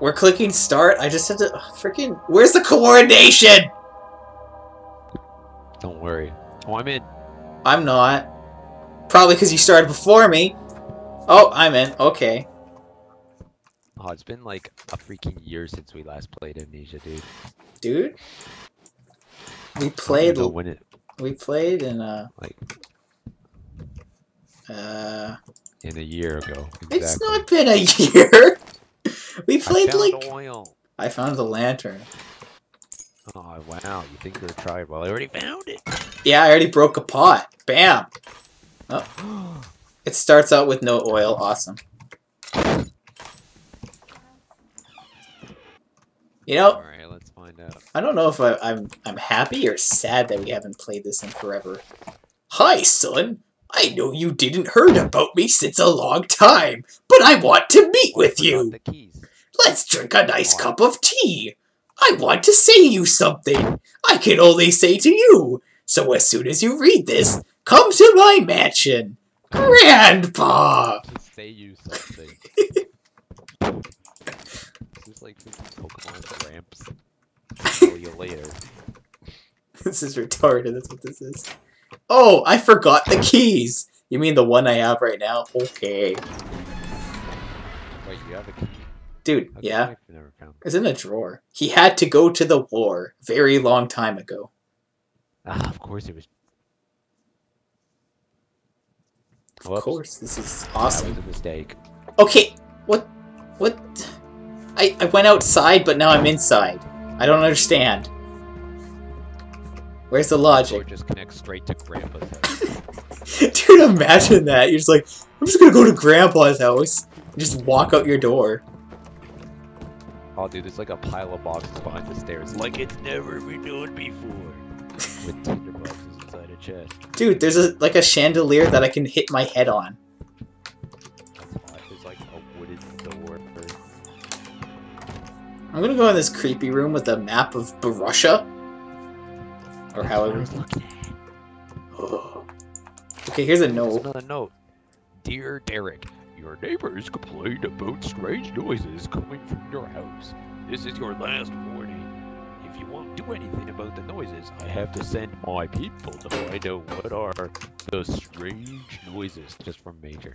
We're clicking start. I just had to freaking. Where's the coordination? Don't worry. Oh, I'm in. I'm not. Probably because you started before me. Oh, I'm in. Okay. Oh, it's been like a freaking year since we last played Amnesia, dude. Dude. We played. when it We played in uh like uh. in a year ago. It's not been a year. We I played found like. oil. I found the lantern. Oh wow, you think you're a tried? Well, I already found it. Yeah, I already broke a pot. Bam. Oh, it starts out with no oil. Awesome. You know, All right, let's find out. I don't know if I, I'm I'm happy or sad that we haven't played this in forever. Hi, son. I know you didn't heard about me since a long time, but I want to meet with you. The keys. Let's drink a nice cup of tea. I want to say you something. I can only say to you. So as soon as you read this, come to my mansion. Grandpa! Just say you something. this is like Pokemon ramps. Tell you later. This is retarded, that's what this is. Oh, I forgot the keys! You mean the one I have right now? Okay. Wait, you have a key? Dude, How yeah, I've never found. it's in a drawer. He had to go to the war very long time ago. Ah, of course it was. Of Whoops. course, this is That awesome. was a mistake. Okay, what? What? I, I went outside, but now I'm inside. I don't understand. Where's the Or logic? just connect straight to Grandpa's house. Dude, imagine that. You're just like, I'm just gonna go to Grandpa's house. and Just walk out your door. Oh, dude, there's like a pile of boxes behind the stairs. Like it's never been done before. With tinder boxes inside a chest. Dude, there's a like a chandelier that I can hit my head on. That's hot. There's like a wooden door. I'm gonna go in this creepy room with a map of Barussia. Or That's what I however. was looking at. Okay, here's a There's note. another note. Dear Derek, your neighbors complained about strange noises coming from your house. This is your last warning. If you won't do anything about the noises, I have to send my people to find out what are the strange noises. Just from Major.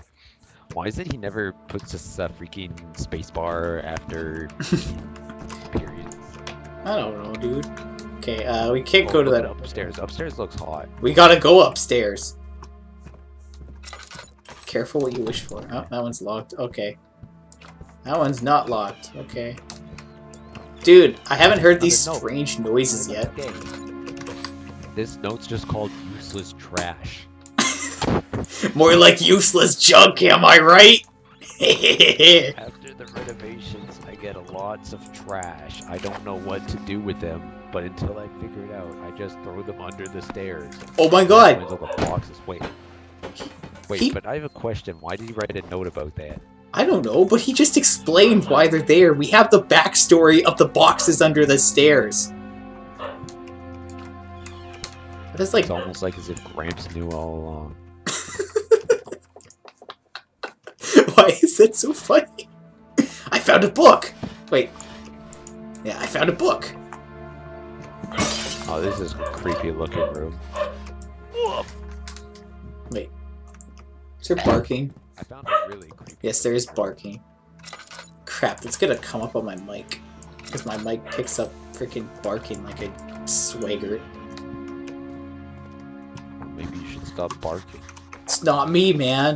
Why is it he never puts this uh, freaking spacebar after periods? I don't know, dude. Okay, uh, we can't Oh, go to that. upstairs. Upstairs looks hot. We gotta go upstairs. Careful what you wish for. Oh, that one's locked. Okay. That one's not locked. Okay. Dude, I haven't heard these note. strange noises yet. This note's just called useless trash. More like useless junk, am I right? After the renovations, I get lots of trash. I don't know what to do with them, but until I figure it out, I just throw them under the stairs. oh my god! Into the boxes. Wait. Wait, He- but I have a question. Why did he write a note about that? I don't know, but he just explained why they're there. We have the backstory of the boxes under the stairs. That's like It's almost like as if Gramps knew all along. Why is that so funny? I found a book! Wait. Yeah, I found a book. Oh, this is a creepy looking room. Wait. Is there barking? I found it really creepy. Yes, there is barking. Crap, that's gonna come up on my mic. Because my mic picks up freaking barking like a swagger. Maybe you should stop barking. It's not me, man.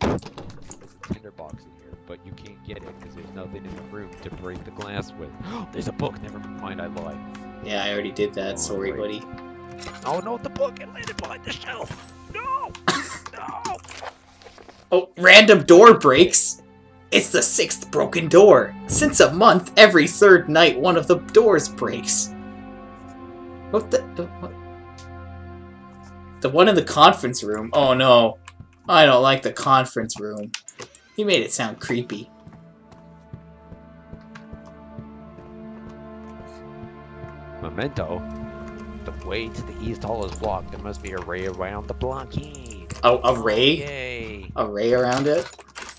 There's a tinderbox in here, but you can't get it because there's nothing in the room to break the glass with. there's a book. Never mind, I lied. Yeah, I already did that. Oh, Sorry, buddy. Oh no, the book! It landed behind the shelf. No. Oh, random door breaks. It's the sixth broken door. Since a month, every third night, one of the doors breaks. What the? What? The one in the conference room. Oh no, I don't like the conference room. He made it sound creepy. Memento. The way to the east hall is blocked. There must be a ray around the blockade. Oh, a ray? Yay! A ray around it?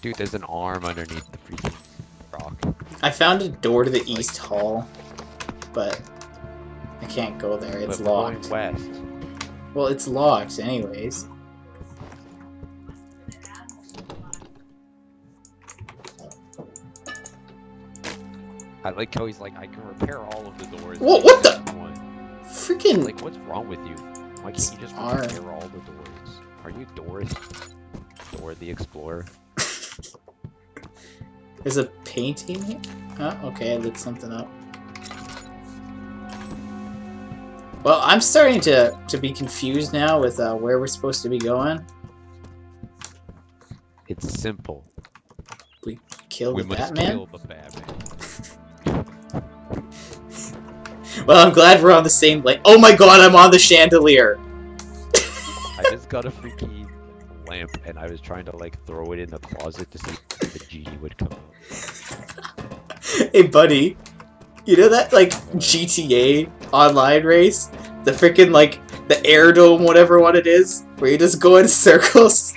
Dude, there's an arm underneath the freaking rock. I found a door to the east hall, but I can't go there. It's but going locked. west. Well, it's locked anyways. I like how he's like, I can repair all of the doors. Whoa, what the- One. Freaking Like, what's wrong with you? Why can't you just R. repair all the doors? Are you Doris? Dora the Explorer? There's a painting here? Oh, okay, I looked something up. Well, I'm starting to, to be confused now with uh, where we're supposed to be going. It's simple. We Kill we the must Batman? kill the Batman. Well, I'm glad we're on the same lane. Oh my god, I'm on the chandelier! I just got a freaky lamp and I was trying to like throw it in the closet to see if the genie would come out. hey, buddy. You know that, like, GTA online race? The freaking, like, the air dome, whatever one it is? Where you just go in circles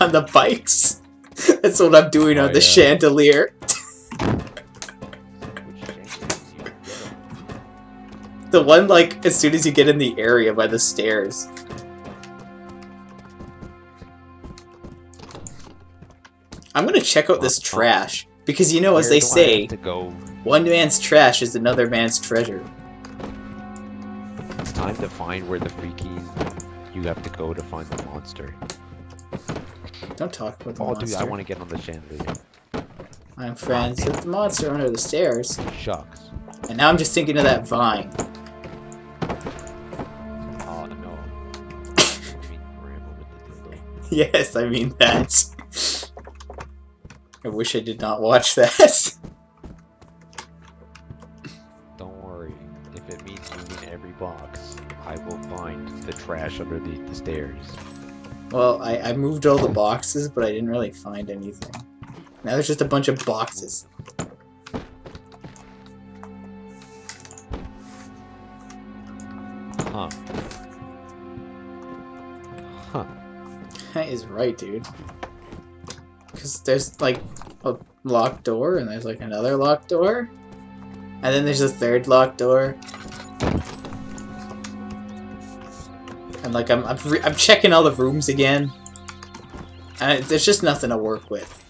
on the bikes? That's what I'm doing Oh, on the yeah. chandelier. Which changes you get The one, like, as soon as you get in the area by the stairs. I'm gonna check out this trash. Because, you know, as Where they say, to go. one man's trash is another man's treasure. It's time to find where the freaky you have to go to find the monster. Don't talk about the Oh, monster. dude, I want to get on the chandelier. I'm friends with the monster under the stairs. Shucks. And now I'm just thinking of that vine. Oh no. I mean, Rambo with the yes, I mean that. I wish I did not watch that. Don't worry. If it means moving every box, I will find the trash underneath the stairs. well, I, I moved all the boxes, but I didn't really find anything. Now there's just a bunch of boxes. Huh. Huh. That is right, dude. Because there's like a locked door, and there's like another locked door, and then there's a third locked door. And like I'm I'm, re- I'm checking all the rooms again, and there's just nothing to work with.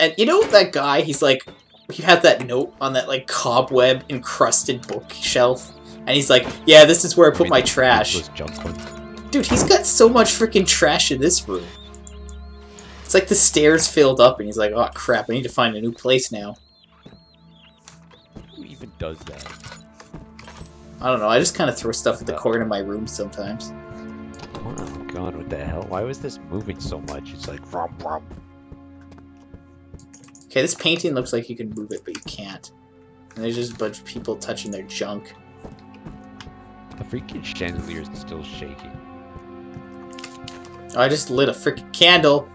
And you know that guy? He's like, he had that note on that like cobweb encrusted bookshelf, and he's like, "Yeah, this is where I put mean, my trash." Was junk one. Dude, he's got so much freaking trash in this room. It's like the stairs filled up, and he's like, "Oh crap! I need to find a new place now." Who even does that? I don't know. I just kind of throw stuff at the corner of my room sometimes. Oh god, what the hell? Why was this moving so much? It's like rum rum. Okay, this painting looks like you can move it, but you can't. And there's just a bunch of people touching their junk. The freaking chandelier is still shaking. Oh, I just lit a freaking candle.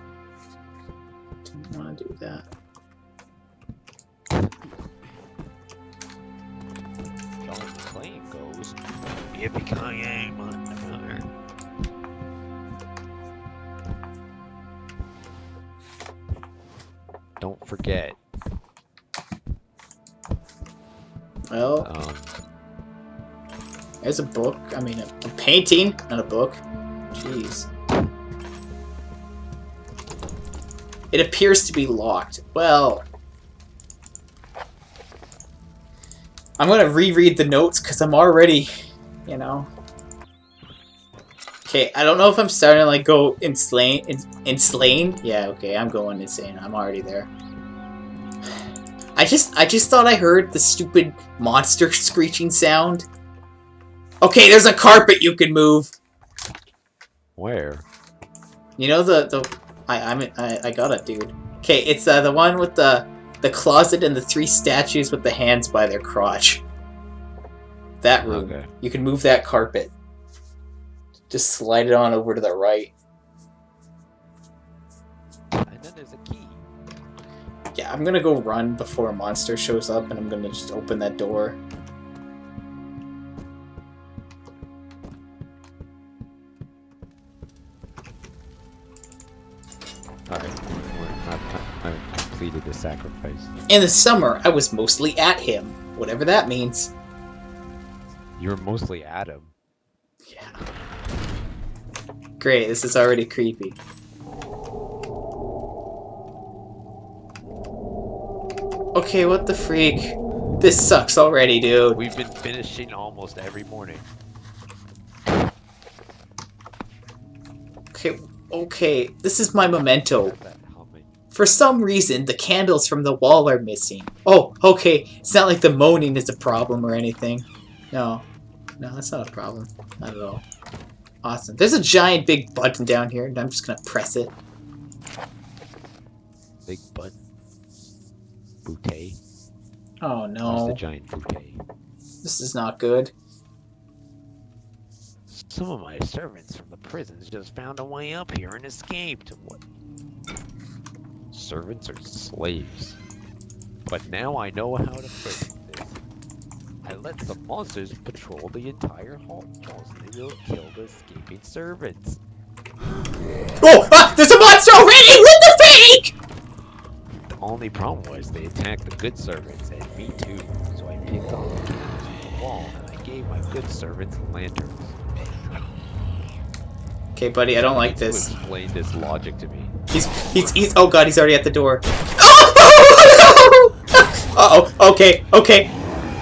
Yippee-ki-yay, motherfucker. Don't forget, Well, um, there's a book. I mean, a, a painting, not a book. Jeez. It appears to be locked. Well, I'm gonna reread the notes because I'm already, you know. Okay, I don't know if I'm starting to like go insane. In, insane? Yeah, okay, I'm going insane. I'm already there. I just, I just thought I heard the stupid monster screeching sound. Okay, there's a carpet you can move. where? You know the the I I'm I, I got it, dude. Okay, it's uh, the one with the the closet and the three statues with the hands by their crotch. That room. Okay. You can move that carpet. Just slide it on over to the right. And then there's a key. Yeah, I'm gonna go run before a monster shows up, and I'm gonna just open that door. Alright, we're not, not, not completed needed a sacrifice. In the summer, I was mostly at him, whatever that means. You were mostly Adam. Yeah. Great, this is already creepy. Okay, what the freak? This sucks already, dude. We've been finishing almost every morning. Okay, okay, this is my memento. For some reason, the candles from the wall are missing. Oh, okay, it's not like the moaning is a problem or anything. No, no, that's not a problem. Not at all. Awesome. There's a giant big button down here, and I'm just gonna press it. Big butt. Bouquet. Oh no. no, the giant bouquet. this is not good. Some of my servants from the prisons just found a way up here and escaped. What? Servants are slaves. But now I know how to fix this. I let some monsters patrol the entire hall halls. They will kill the escaping servants. Oh, ah, there's a monster already! What the fake? The only problem was they attacked the good servants and me too. So I picked off the candles from the wall and I gave my good servants lanterns. Okay, buddy, I don't like this. Explain this logic to me. He's, he's, he's, oh god, he's already at the door. Oh! Uh oh, okay, okay.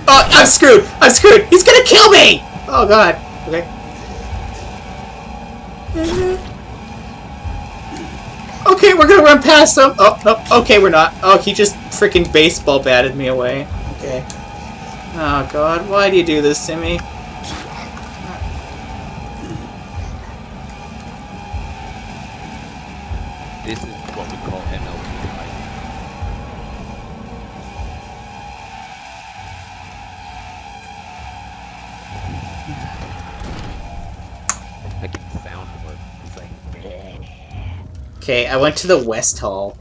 Oh, I'm screwed, I'm screwed. He's gonna kill me! Oh god, okay. Okay, we're gonna run past him. Oh, no, okay, we're not. Oh, he just freaking baseball batted me away. Okay. Oh god, why do you do this to me? Okay, I went to the West Hall.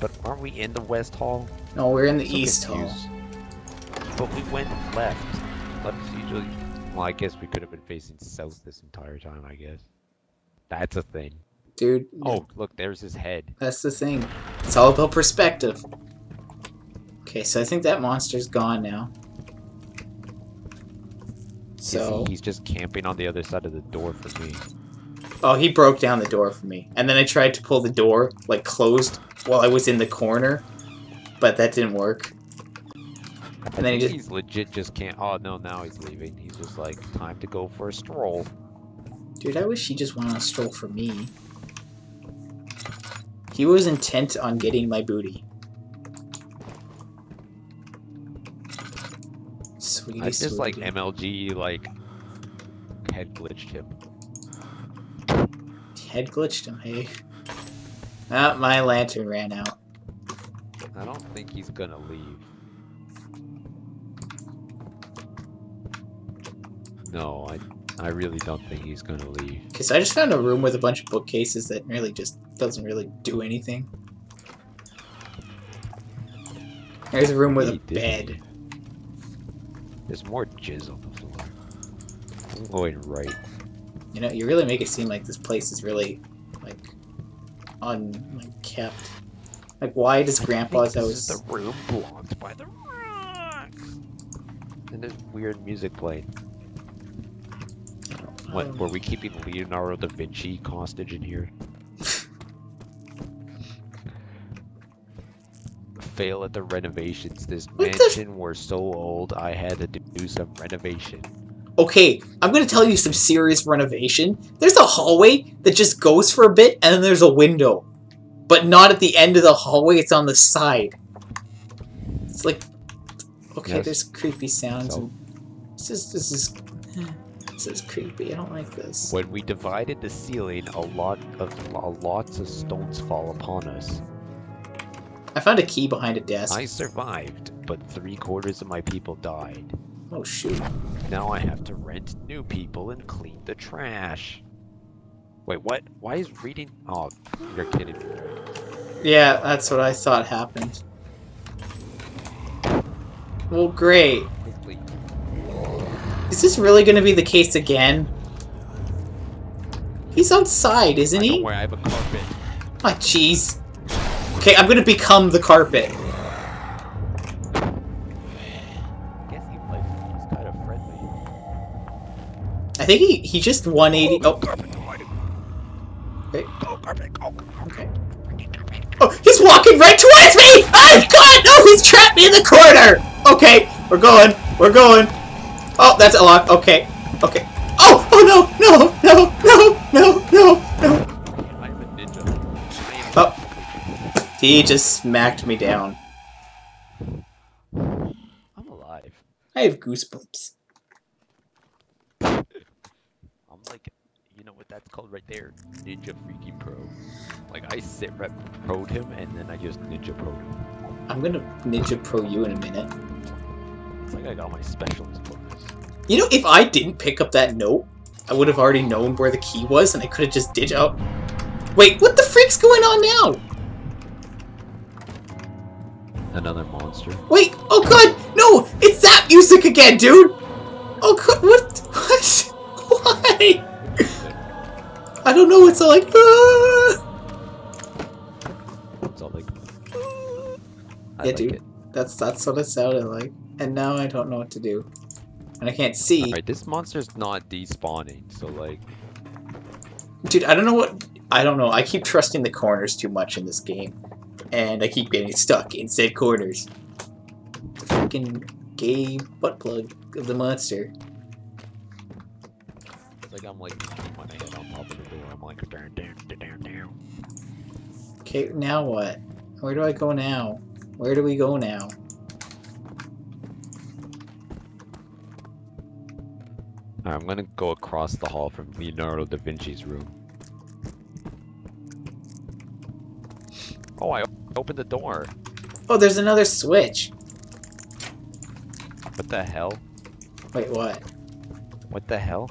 But aren't we in the West Hall? No, we're in the So East Hall. But we went left. Left is usually well I guess we could have been facing south this entire time, I guess. That's a thing. Dude, Oh, look, there's his head. That's the thing. It's all about perspective. Okay, so I think that monster's gone now. So, he's just camping on the other side of the door for me. Oh, he broke down the door for me. And then I tried to pull the door, like, closed while I was in the corner. But that didn't work. And then he just- he's legit just can't. Oh no, now he's leaving. He's just like time to go for a stroll. Dude, I wish he just went on a stroll for me. He was intent on getting my booty. Sweetie, I just like. MLG like head glitched him. Head glitched him, hey. Ah, my lantern ran out. I don't think he's gonna leave. No, I I really don't think he's gonna leave. Cause I just found a room with a bunch of bookcases that really just doesn't really do anything. There's a room with a He did. bed. There's more jizz on the floor. I'm going right. You know, you really make it seem like this place is really, like, unkept. Like, why does I Grandpa's think house... the room blocked by the rocks. And there's weird music playing. What, Um, were we keeping Leonardo da Vinci hostage in here? Fail at the renovations. This What the mansion were so old, I had to do some renovation. Okay, I'm gonna tell you some serious renovation. There's a hallway that just goes for a bit, and then there's a window. But not at the end of the hallway, it's on the side. It's like... Okay, Yes. there's creepy sounds. So? And this is... This is... This is creepy. I don't like this. When we divided the ceiling, a lot of a lots of stones fall upon us. I found a key behind a desk. I survived, but three quarters of my people died. Oh, shoot. Now I have to rent new people and clean the trash. Wait, what? Why is reading? Oh, you're kidding me. Yeah, that's what I thought happened. Well, great. Is this really gonna be the case again? He's outside, isn't he? I have a carpet. Ah, jeez. Okay, I'm gonna become the carpet. Think he, he just 180. Oh, carpet, go hide it. Okay. Go carpet, go. okay. Oh, he's walking right towards me! Oh god, no, he's trapped me in the corner! Okay, we're going, we're going. Oh, that's a lock. Okay, okay. Oh, oh no, no, no, no, no, no, no. I'm a ninja. I am Oh. He just smacked me down. I'm alive. I have goosebumps. I'm like, you know what that's called right there? Ninja freaking pro. Like I sit rep pro'd him and then I just ninja pro'd him. I'm gonna Ninja Pro you in a minute. It's like I got my specialist bonus. You know, if I didn't pick up that note, I would have already known where the key was and I could have just ditched out. Oh. Wait, what the freak's going on now? Another monster. Wait, oh god, no, it's that music again, dude! Oh god, what? What? Why? I don't know, it's all like, ah! It's all like. I Yeah, like dude. It. That's, that's what it sounded like. And now I don't know what to do. And I can't see. Alright, this monster's not despawning, so like. Dude, I don't know what. I don't know. I keep trusting the corners too much in this game. And I keep getting stuck in said corners. The freaking gay butt plug of the monster. It's like I'm like Okay, now what? Where do I go now? Where do we go now? Alright, I'm gonna go across the hall from Leonardo da Vinci's room. Oh, I opened the door. Oh, there's another switch. What the hell? Wait, what? What the hell?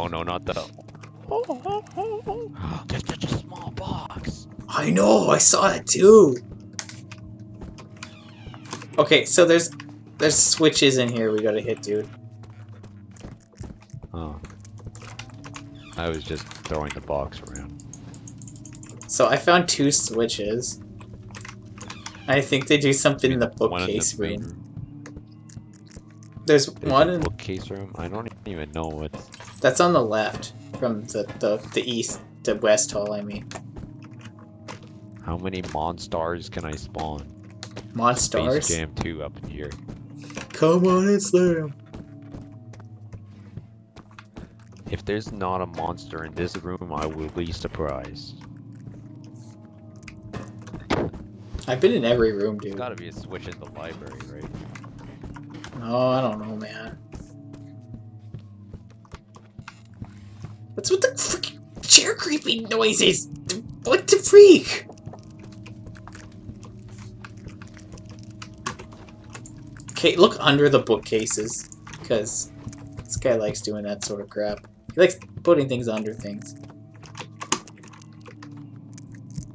Oh no, not the. There's such a small box. I know, I saw it too. Okay, so there's there's switches in here we gotta hit, dude. Oh. I was just throwing the box around. So I found two switches. I think they do something in the bookcase room. There's There's one in, bookcase room. I don't even know what. That's on the left from the, the, the east, the west hall, I mean. How many monstars can I spawn? Monstars? Space Jam 2 up in here. Come on and slam. If there's not a monster in this room, I will be surprised. I've been in every room, There's dude. gotta be a switch in the library, right? Oh, I don't know, man. What's with the freaking chair creeping noises? What the freak? Okay, look under the bookcases, because this guy likes doing that sort of crap. He likes putting things under things.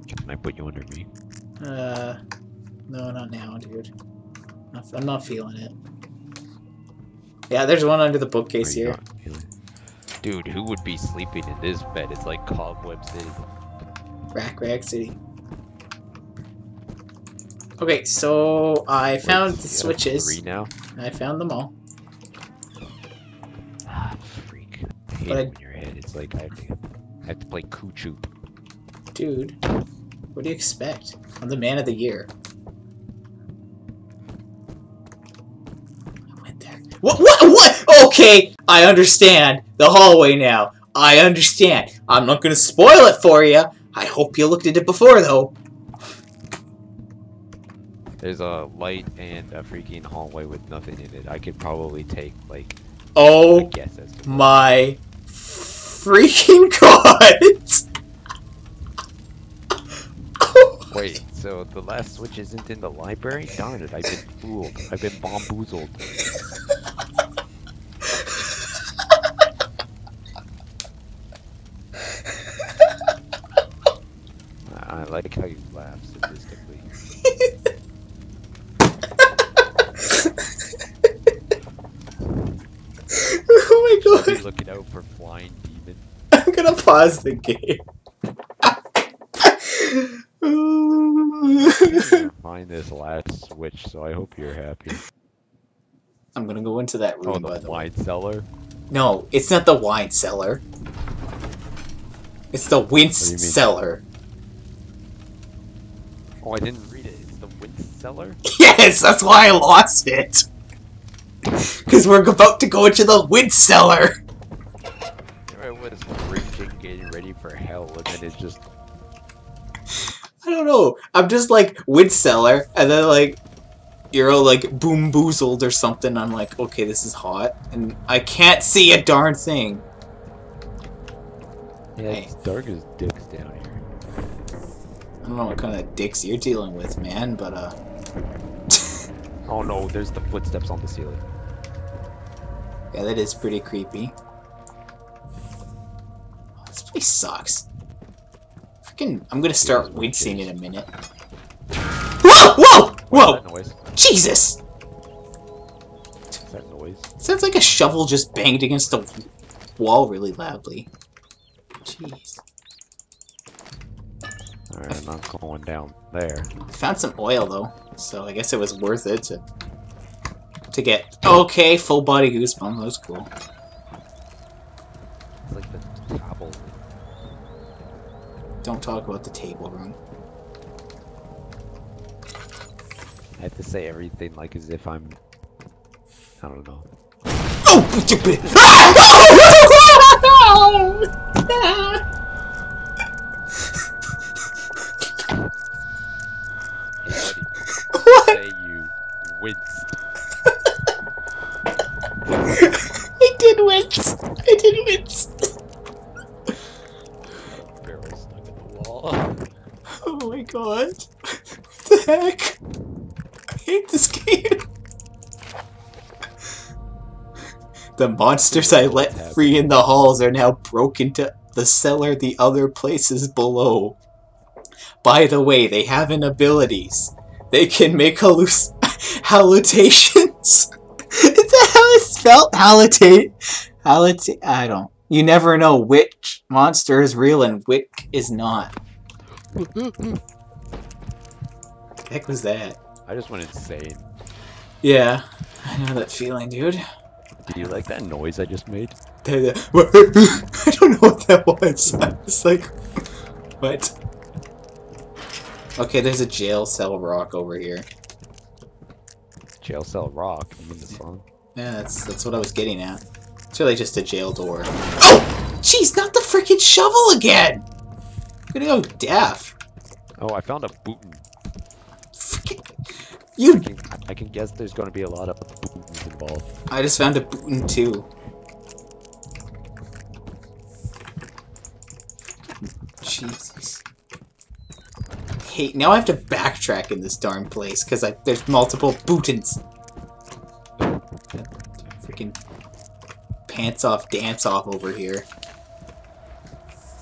Can I put you under me? Uh, no, not now, dude. I'm not feeling it. Yeah, there's one under the bookcase here. not feeling- Dude, who would be sleeping in this bed? It's like Cobweb City. Rack Rack City. Okay, so I found so the switches. Three now? I found them all. Ah, freak. I hate But it I- when your head. It's like I have to, I have to play Kuchoop. Dude, what do you expect? I'm the man of the year. I went there. What? What? What? Okay, I understand the hallway now. I understand. I'm not gonna spoil it for you. I hope you looked at it before, though. There's a light and a freaking hallway with nothing in it. I could probably take like Oh to my freaking god! Wait, so the last switch isn't in the library? Darn it, I've been fooled. I've been bamboozled. I I like how you laugh statistically. oh my god! God! looking out for flying demon. I'm gonna pause the game. find this last switch, so I hope you're happy. I'm gonna go into that oh, room, Oh, by the the way. wine cellar. No, it's not the wine cellar. It's the wince oh, mean? cellar. Oh, I didn't read it. It's the wine cellar. Yes, that's why I lost it. Because we're about to go into the wince cellar. I was raging, getting ready for hell, and then it just I don't know. I'm just like wince cellar, and then like you're all like boom boozled or something. I'm like, okay, this is hot, and I can't see a darn thing. yeah, Hey. it's dark as dicks down here. I don't know what kind of dicks you're dealing with, man, but uh, Oh no, there's the footsteps on the ceiling. yeah, that is pretty creepy. This place sucks. Freaking, I'm gonna start wincing in a minute. Whoa! Whoa! Whoa! noise? Jesus! What's that noise? Sounds like a shovel just banged against the wall really loudly. Jeez. Alright, I'm not going down there. I found some oil though, so I guess it was worth it to to get okay full body goosebumps. That was cool. It's like the table. Don't talk about the table room. I have to say everything like as if I'm. I don't know. Oh! god. What the heck? I hate this game. The monsters I let free in the halls are now broken to the cellar the other places below. By the way, they have an abilities. They can make halluc- hallucinations. Is that how it's spelled? Hallutate. Hallutate. I don't. You never know which monster is real and which is not. The heck was that? I just went insane. Yeah, I know that feeling, dude. Did you like that noise I just made? I don't know what that was. I was like, what? Okay, there's a jail cell rock over here. Jail cell rock. You mean the song? Yeah, that's that's what I was getting at. It's really just a jail door. Oh! Jeez, not the freaking shovel again! I'm gonna go deaf. Oh, I found a bootin. You... I can, I can guess there's going to be a lot of bootins involved. I just found a bootin' too. Jesus. Hey, now I have to backtrack in this darn place because there's multiple bootins. Freaking pants off, dance off over here.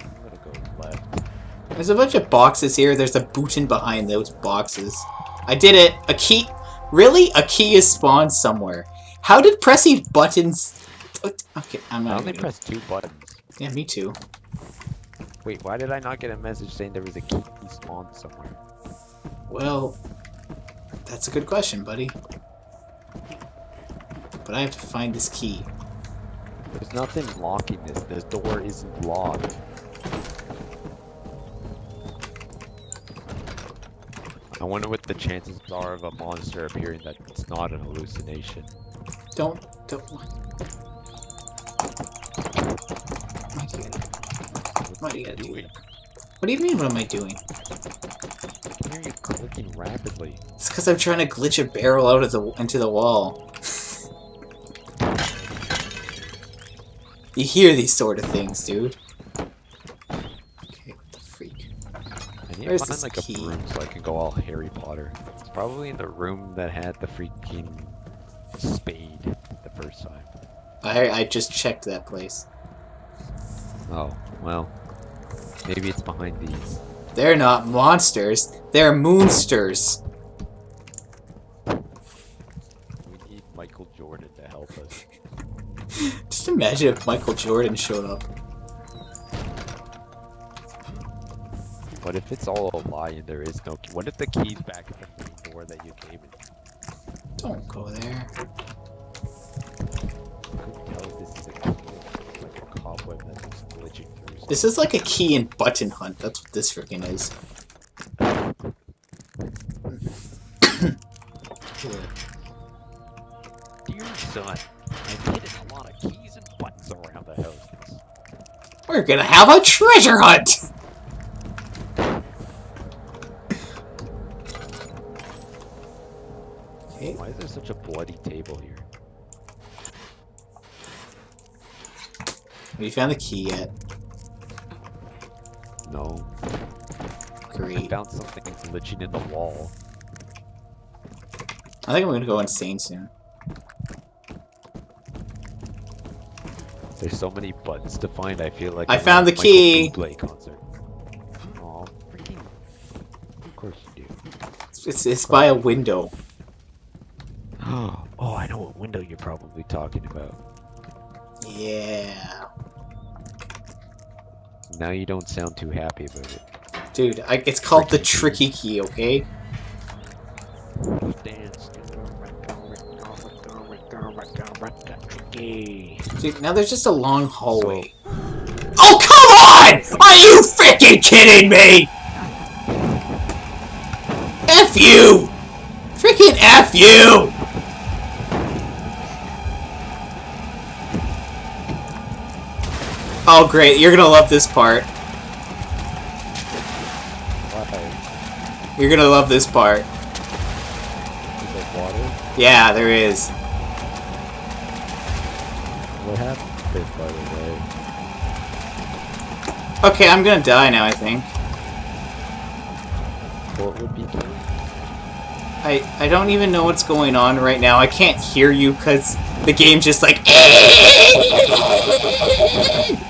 I'm gonna go left. There's a bunch of boxes here. There's a bootin behind those boxes. I did it. A key. Really? A key is spawned somewhere. How did pressing buttons? Okay, I'm I not. only Gonna... pressed two buttons. Yeah, me too. Wait, why did I not get a message saying there was a key spawned somewhere? Well, that's a good question, buddy. But I have to find this key. There's nothing locking this. This door isn't locked. I wonder what the chances are of a monster appearing that it's not an hallucination. Don't, don't. What am I doing? What am I gonna do? What do you mean? What am I doing? I hear you clicking rapidly. It's because I'm trying to glitch a barrel out of the into the wall. you hear these sort of things, dude. Okay, what the freak? I need Where's to find like key? a broom so I can go all Harry Potter. It's probably in the room that had the freaking spade the first time. I I just checked that place. Oh, well. Maybe it's behind these. They're not monsters. They're moonsters. We need Michael Jordan to help us. Just imagine if Michael Jordan showed up. What if it's all a lie and there is no key? What if the key's back at the main door that you came in. Don't go there. I couldn't tell if this is a key like a cobweb that's just glitching through. This is like a key and button hunt. That's what this freaking is. Dear son, I've hidden a lot of keys and buttons around the house. We're gonna have a treasure hunt! Found the key yet? No. I Great. found something glitching in the wall. I think I'm gonna go insane soon. There's so many buttons to find. I feel like I I'm found the Michael key. Concert. Aw, freaking. Of course you do. It's, it's, it's by a window. oh, I know what window you're probably talking about. Yeah. Now you don't sound too happy about it. Dude, I, it's called the Tricky key. tricky key, okay? Dude, now there's just a long hallway. Oh, come on! Are you freaking kidding me? F you! Freaking F you! Oh, great. You're gonna love this part. Why? You're gonna love this part. Is there water? Yeah, there is. What happened? By the way. Okay, I'm gonna die now, I think. What would be good? I, I don't even know what's going on right now. I can't hear you because the game's just like.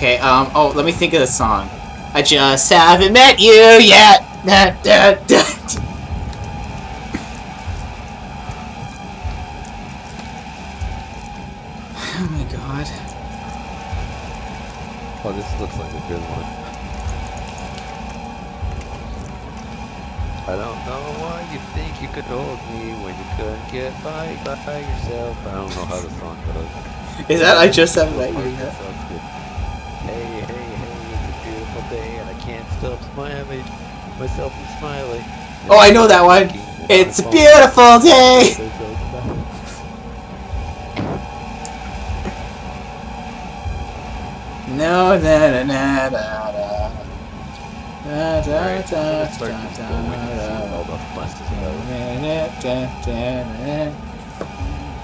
Okay, um, oh, let me think of the song. I just haven't met you yet. Da, da, da. Oh my god. Oh, this looks like a good one. I don't know why you think you could hold me when you couldn't get by by yourself. I don't know how the song goes. Is that I just haven't met you yet? Hey, hey, hey, it's a beautiful day and I can't stop smiling. Myself from smiling. Oh, I know that one. It's a beautiful day! No, na na na na na. Da, da, Alright, da, let's start da, just da, going and see da. all the fuss is about.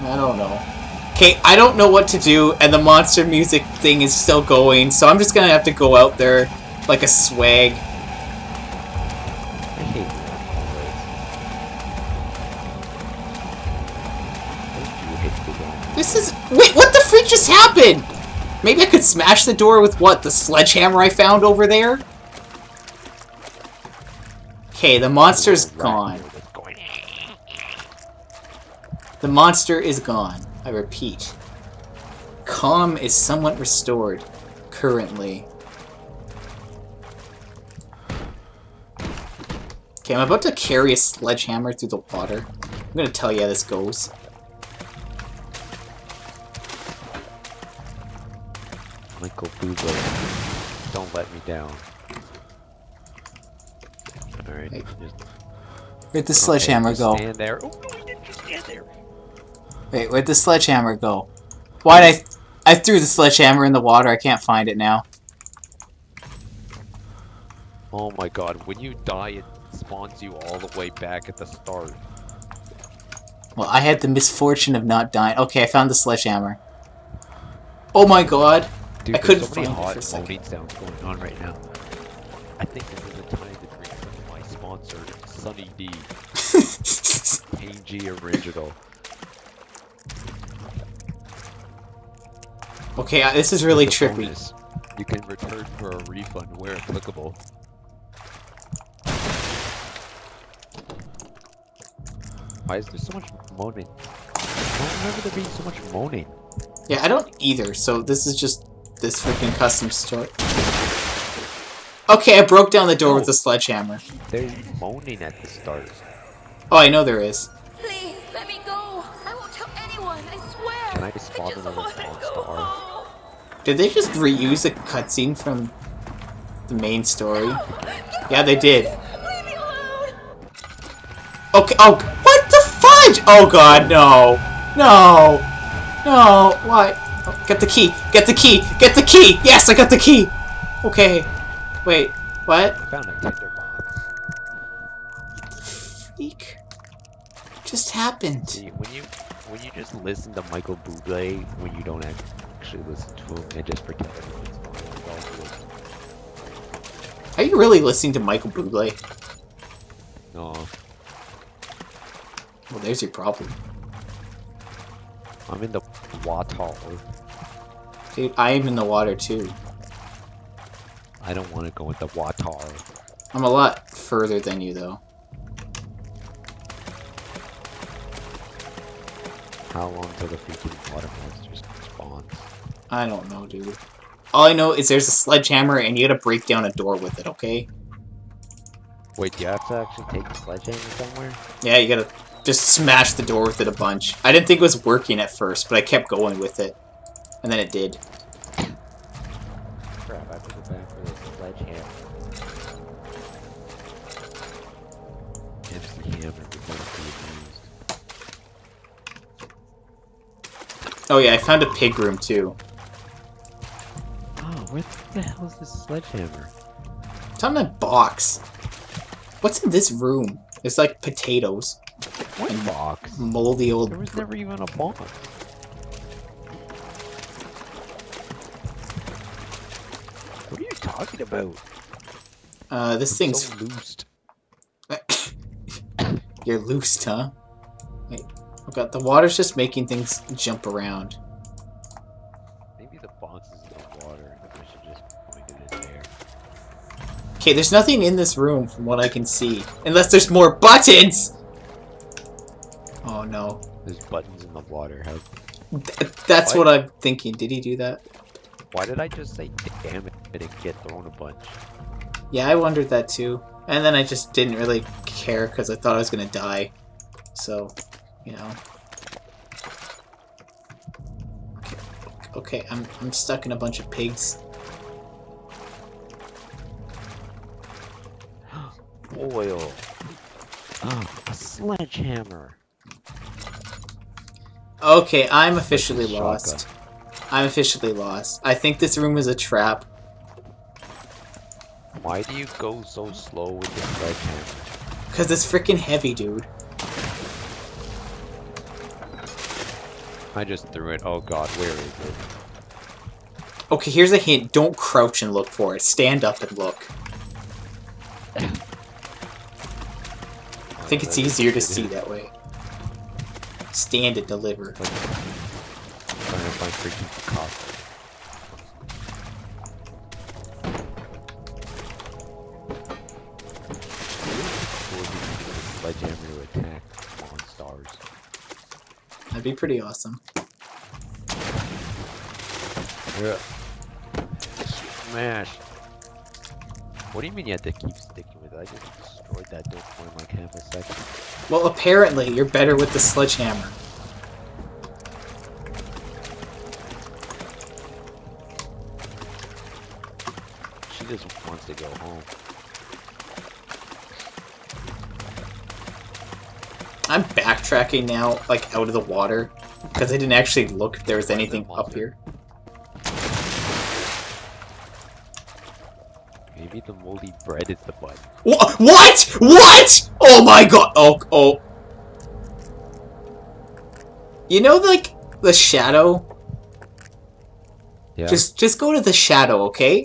I don't know. Okay, I don't know what to do, and the monster music thing is still going, so I'm just gonna have to go out there like a swag. I hate Don't you hate the? This is. Wait, what the freak just happened? Maybe I could smash the door with what? The sledgehammer I found over there? Okay, the monster's gone. here that's going, The monster is gone. I repeat. Calm is somewhat restored. Currently. Okay, I'm about to carry a sledgehammer through the water. I'm gonna tell you how this goes. Michael Bublé, don't let me down. Alright, Hey, Where'd the sledgehammer go? Stand there. Oh, no, didn't just stand there. Wait, where'd the sledgehammer go? Why'd I... I threw the sledgehammer in the water, I can't find it now. Oh my god, when you die, it spawns you all the way back at the start. Well, I had the misfortune of not dying. Okay, I found the sledgehammer. Oh my god. Dude, I couldn't so find it for a sounds going on right now. I think this is a time to drink of my sponsor, Sunny D, KG Original. Okay, uh, this is really With trippy. bonus, You can return for a refund where applicable. Why is there so much moaning? I don't remember there being so much moaning. Yeah, I don't either, so this is just this freaking custom story. Okay, I broke down the door with a sledgehammer. There's moaning at the start. Oh, I know there is. Please, let me go. I won't tell anyone, I swear. Can I just spawn just another wanna go star? Did they just reuse a cutscene from the main story? Yeah, they did. Leave me alone. Okay, oh, what the fudge? Oh god, no. No. No, why? Oh, get the key, get the key, get the key! Yes, I got the key! Okay. Wait, what? I found a tinderbox. Freak. Just happened. When you when you just listen to Michael Bublé when you don't actually listen to him and just pretend everything's fine, it's. Are you really listening to Michael Bublé? No, Well, there's your problem. I'm in the water. Dude, I am in the water too. I don't want to go in the water. I'm a lot further than you, though. How long till the freaking water monsters spawn? I don't know, dude. All I know is there's a sledgehammer and you gotta break down a door with it, okay? Wait, do you have to actually take the sledgehammer somewhere? Yeah, you gotta just smash the door with it a bunch. I didn't think it was working at first, but I kept going with it. And then it did. Crap, I have to go back for the sledgehammer. Empty hammer before it's used. Oh yeah, I found a pig room too. Oh, where the hell is this sledgehammer? It's on that box. What's in this room? It's like potatoes. What And box? Moldy old... There was never even a box. What are you talking about? Uh, this I'm thing's... so loosed. You're loosed, huh? Wait. Oh god, the water's just making things jump around. Okay, there's nothing in this room from what I can see. Unless there's more buttons! Oh no. There's buttons in the water. How? Th- that's What? what I'm thinking. Did he do that? Why did I just say damn it and get thrown a bunch? Yeah, I wondered that too. And then I just didn't really care because I thought I was gonna die. So, you know. Okay, okay I'm, I'm stuck in a bunch of pigs. Oil. Oh, a sledgehammer. Okay, I'm officially Shotgun. lost. I'm officially lost. I think this room is a trap. Why do you go so slow with the sledgehammer? Because it's freaking heavy, dude. I just threw it. Oh god, where is it? Okay, here's a hint. Don't crouch and look for it. Stand up and look. Think it's easier to see that way. Stand and deliver. Trying to find freaking coffee. Sledgehammer to attack monsters. That'd be pretty awesome. Yeah. Smash. What do you mean you have to keep sticking with it? I just destroyed that door in like half a second. Well, apparently, you're better with the sledgehammer. She just wants to go home. I'm backtracking now, like, out of the water. Because I didn't actually look if there was anything up here. Maybe the moldy bread is the button. Wha what? What? Oh my god. Oh, oh. You know, like, the shadow? Yeah. Just, just go to the shadow, okay?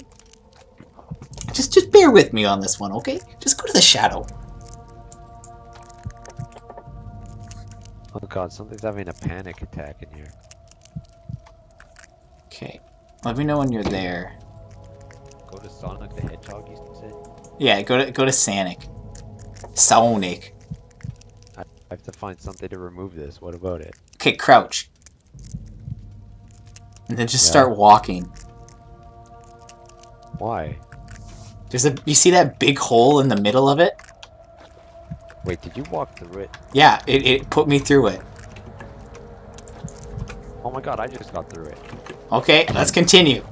Just, just bear with me on this one, okay? Just go to the shadow. Oh god, something's having a panic attack in here. Okay. Let me know when you're there. Go to Sonic the Hedgehog, you said? Yeah, go to go to Sonic. Sonic. I have to find something to remove this. What about it? Okay, crouch. And then just Yeah. start walking. Why? There's a you see that big hole in the middle of it? Wait, did you walk through it? Yeah, it, it put me through it. Oh my god, I just got through it. Okay, let's continue.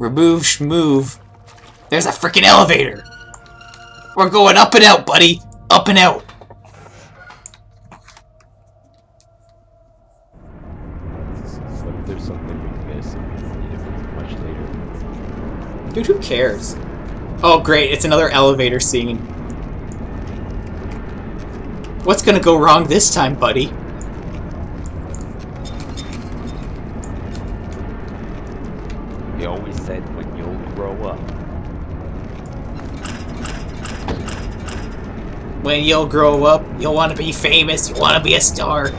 Remove schmove. There's a freaking elevator. We're going up and out, buddy. Up and out. Dude, who cares? Oh, great. It's another elevator scene. What's gonna go wrong this time, buddy? He always said when you'll grow up. When you'll grow up, you'll want to be famous, you want to be a star,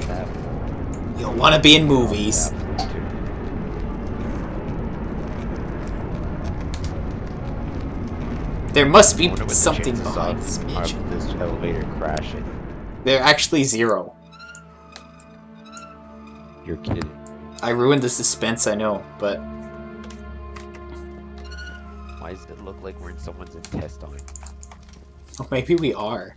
you'll want to be in movies. There must be something behind this are this elevator crashing. They're actually zero. You're kidding. I ruined the suspense, I know, but Why does it look like we're in someone's intestine? Oh, maybe we are.